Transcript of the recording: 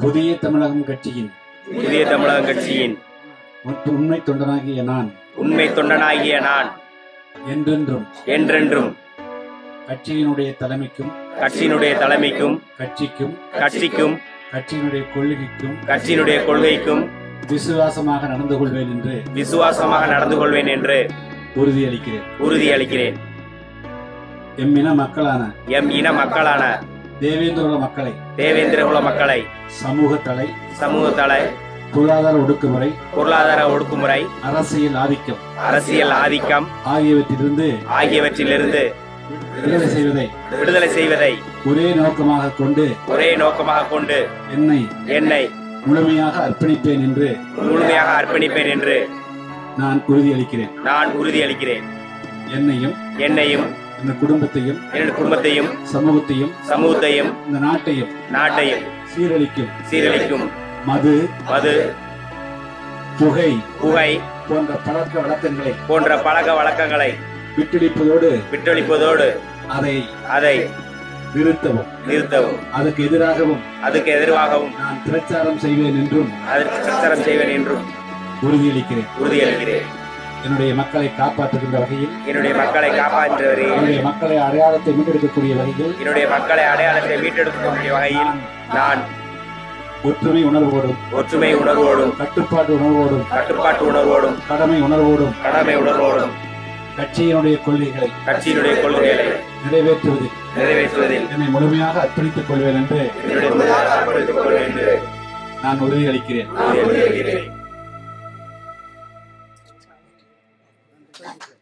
புதிய தமிழகம் கட்சியின் புதிய தமிழகம் கட்சியின் உண்மை தொண்டனாகிய நான் உண்மை தொண்டனாகிய நான் என்றென்றும் என்றென்றும் கட்சியினுடைய தலைமைக்கும் கட்சியினுடைய தலைமைக்கும் கட்சிக்கும் கட்சிக்கும் கட்சியினுடைய கொள்கைக்கும் கட்சியினுடைய கொள்கைக்கும் விசுவாசமாக நடந்து கொள்வேன் என்று விசுவாசமாக நடந்து கொள்வேன் என்று உறுதியளிக்கிறேன். உறுதியளிக்கிறேன். எம் இன மக்களான எம் இன மக்களான தேவேந்திர மக்களை. தேவேந்திர குல மக்களை. சமூக தலை சமூக தலை பொருளாதார ஒடுக்குமுறை. பொருளாதார ஒடுக்குமுறை. அரசியல் ஆதிக்கம். அரசியல் ஆதிக்கம். ஆகியவற்றிலிருந்து ஆகியவற்றிலிருந்து விடுதலை செய்வதை. விடுதலை செய்வதை. ஒரே நோக்கமாக கொண்டு ஒரே நோக்கமாக கொண்டு என்னை என்னை முழுமையாக அர்ப்பணிப்பேன் என்று முழுமையாக அர்ப்பணிப்பேன் என்று நான் உறுதியளிக்கிறேன். நான் உறுதியளிக்கிறேன். என்னையும் என்னையும் இந்த குடும்பத்தையும் எனது குடும்பத்தையும் சமூகத்தையும் சமூகத்தையும் இந்த நாட்டையும் நாட்டையும் சீரழிக்கும். சீரழிக்கும். மது மது புகை புகை போன்ற பழக்க வழக்கங்களை போன்ற பழக்க வழக்கங்களை விட்டொழிப்பதோடு விட்டொழிப்பதோடு அதை அதை நிறுத்தவும். நிறுத்தவும். அதுக்கு எதிராகவும் அதுக்கு எதிர்வாகவும் நான் பிரச்சாரம் செய்வேன் என்றும் அதற்கு பிரச்சாரம் செய்வேன் என்றும் உறுதியளிக்கிறேன். உறுதியளிக்கிறேன். என்னுடைய மக்களை காப்பாற்றுகின்ற வகையில் என்னுடைய மக்களை காப்பாற்றுவதில் என்னுடைய மக்களை அடையாளத்தை மீட்டெடுக்கக்கூடிய வகையில் என்னுடைய மக்களை அடையாளத்தை மீட்டெடுக்கக்கூடிய வகையில் நான் ஒற்றுமை உணர்வோடும் ஒற்றுமை உணர்வோடும் கட்டுப்பாட்டு உணர்வோடும் கட்டுப்பாட்டு உணர்வோடும் கடமை உணர்வோடும் கடமை உணர்வோடும் கட்சியினுடைய கொள்கைகளை கட்சியினுடைய கொள்கைகளை நிறைவேற்றுவதில் நிறைவேற்றுவதில் என்னை முழுமையாக அர்ப்பணித்துக் கொள்வேன் என்று நான் உறுதியளிக்கிறேன். Thank you.